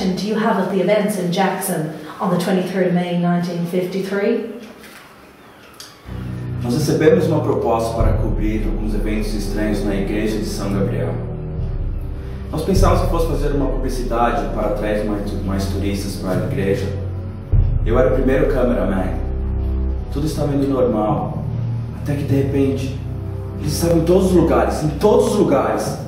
recollection do you have of the events in Jackson on the 23rd of May 1953? Nós recebemos uma proposta para cobrir alguns eventos estranhos na igreja de São Gabriel. Nós pensávamos que fosse fazer uma publicidade para atrair mais, mais turistas para a igreja. Eu era o primeiro cameraman. Tudo estava indo normal. Até que de repente, eles estavam em todos os lugares, em todos os lugares.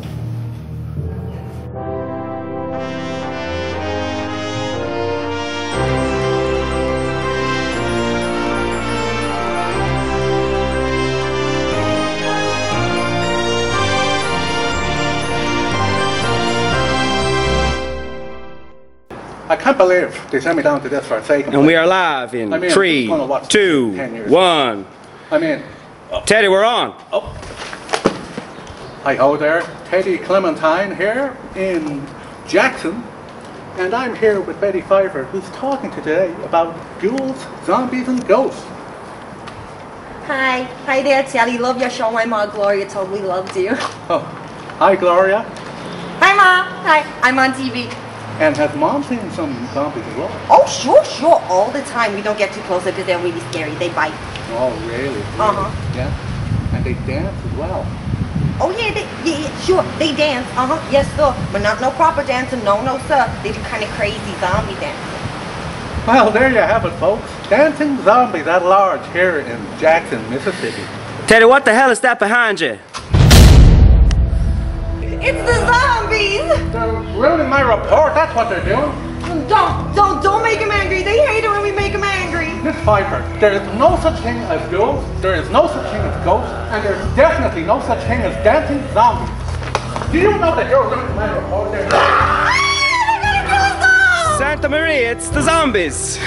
I can't believe they sent me down to this for a second. And we are live in I mean, three, it's gonna watch two, 10 years. one. I mean, uh, Teddy, we're on. Oh. hi ho there, Teddy Clementine here in Jackson, and I'm here with Betty Pfeiffer, who's talking today about ghouls, zombies, and ghosts. Hi, hi there, Teddy. Love your show. My mom Gloria totally loves you. Oh, hi Gloria. Hi, mom. Hi, I'm on TV. And has mom seen some zombies as well? Oh, sure, sure, all the time. We don't get too close because they're really scary. They bite. Oh, really? really? Uh-huh. Yeah. And they dance as well. Oh yeah, they, yeah, yeah, sure. They dance. Uh huh. Yes, sir. But not no proper dancing. No, no, sir. They do kind of crazy zombie dance. Well, there you have it, folks. Dancing zombies at large here in Jackson, Mississippi. Teddy, what the hell is that behind you? It's the zombies. They're ruining my report. That's what they're doing. Don't, don't, don't make them angry. They hate it when we make them angry. Miss Pfeiffer, there is no such thing as ghouls, there is no such thing as ghosts, and there's definitely no such thing as dancing zombies. Do you know that you're ruining my report there? Ah, Santa Maria, it's the zombies.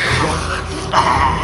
Ah!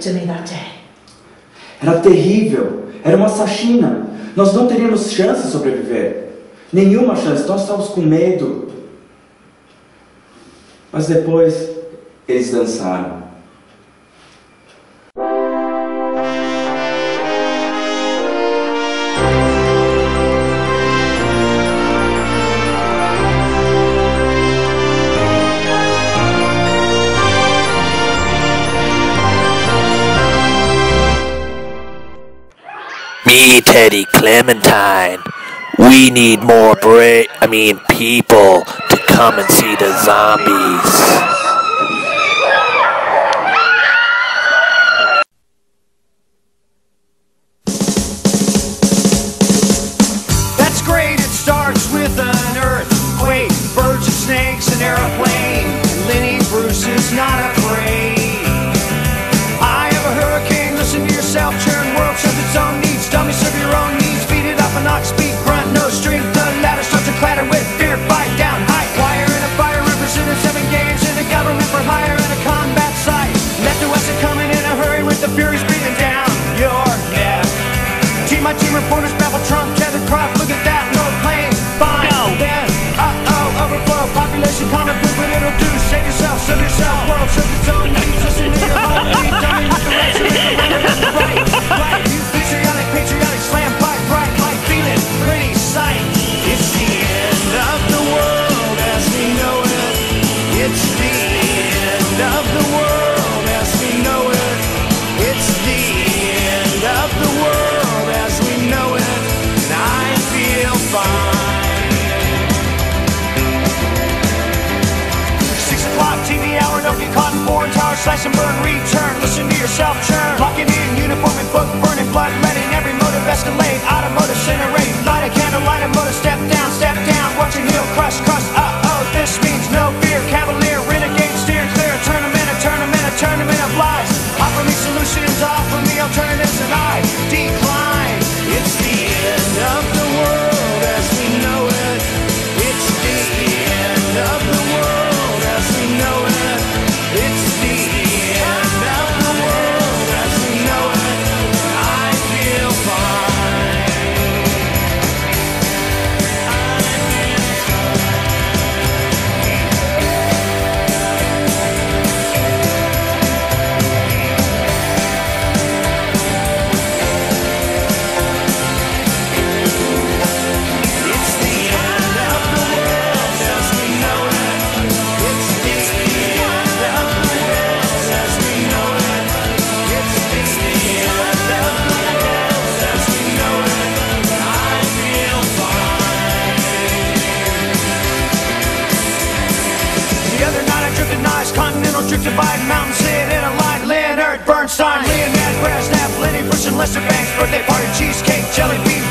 to me that day. Era terrível. Era uma sachina. Nós não teríamos chance de sobreviver. Nenhuma chance. Nós estávamos com medo. Mas depois eles dançaram. Me, Teddy Clementine. We need more bra- I mean people to come and see the zombies. That's great. It starts with an earthquake, birds, and snakes and airplane. Lenny Bruce is not afraid. I have a hurricane. Listen to yourself. Turn world shows its own. Mommy, serve your own needs, Beat it up an ox, speak grunt, no strength. The ladder starts to clatter with Slash and burn, return, listen to yourself churn. Western Banks' birthday party, cheesecake, jelly bean,